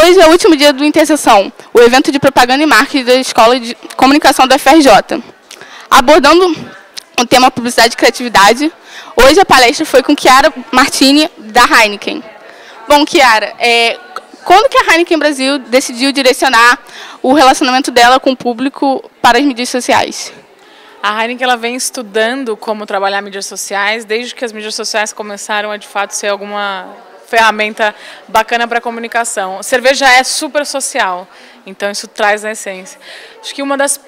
Hoje é o último dia do Interseção, o evento de propaganda e marketing da Escola de Comunicação da FRJ. Abordando o tema publicidade e criatividade, hoje a palestra foi com Chiara Martini, da Heineken. Bom, Chiara, é, quando que a Heineken Brasil decidiu direcionar o relacionamento dela com o público para as mídias sociais? A Heineken ela vem estudando como trabalhar mídias sociais desde que as mídias sociais começaram a de fato ser alguma ferramenta bacana para comunicação. Cerveja é super social, então isso traz a essência. Acho que uma das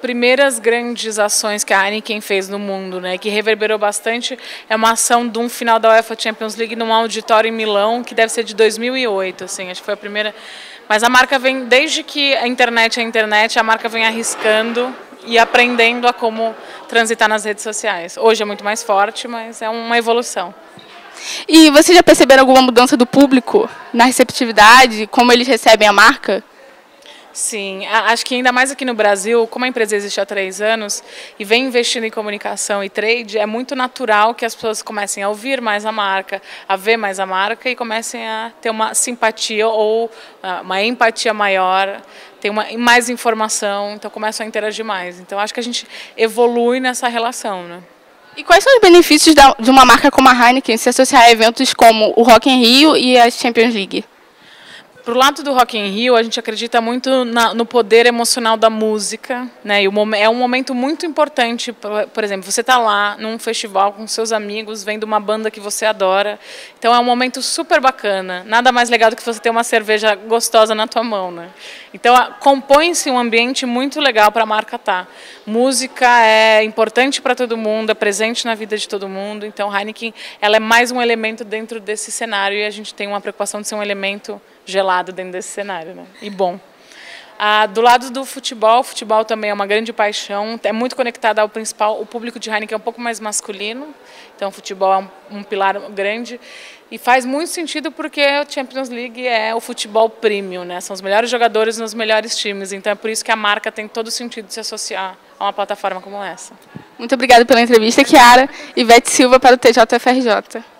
primeiras grandes ações que a Heineken fez no mundo, né, que reverberou bastante, é uma ação de um final da UEFA Champions League num auditório em Milão, que deve ser de 2008, assim, acho que foi a primeira. Mas a marca vem, desde que a internet é a internet, a marca vem arriscando e aprendendo a como transitar nas redes sociais. Hoje é muito mais forte, mas é uma evolução. E vocês já perceberam alguma mudança do público na receptividade, como eles recebem a marca? Sim, acho que ainda mais aqui no Brasil, como a empresa existe há três anos e vem investindo em comunicação e trade, é muito natural que as pessoas comecem a ouvir mais a marca, a ver mais a marca e comecem a ter uma simpatia ou ah, uma empatia maior, ter uma, mais informação, então começam a interagir mais. Então acho que a gente evolui nessa relação, né? E quais são os benefícios de uma marca como a Heineken se associar a eventos como o Rock in Rio e a Champions League? Para o lado do Rock in Rio, a gente acredita muito na, no poder emocional da música, né? E o, é um momento muito importante, por, por exemplo, você está lá num festival com seus amigos, vendo uma banda que você adora, então é um momento super bacana. Nada mais legal do que você ter uma cerveja gostosa na tua mão, né? Então compõe-se um ambiente muito legal para a marca estar. Tá. Música é importante para todo mundo, é presente na vida de todo mundo. Então Heineken, ela é mais um elemento dentro desse cenário e a gente tem uma preocupação de ser um elemento gelado dentro desse cenário, né? E bom. Ah, do lado do futebol, o futebol também é uma grande paixão, é muito conectado ao principal, o público de Heineken é um pouco mais masculino, então o futebol é um, um pilar grande e faz muito sentido porque a Champions League é o futebol premium, né? São os melhores jogadores nos melhores times, então é por isso que a marca tem todo sentido de se associar a uma plataforma como essa. Muito obrigada pela entrevista, Kiara. Ivete Silva para o TJFRJ.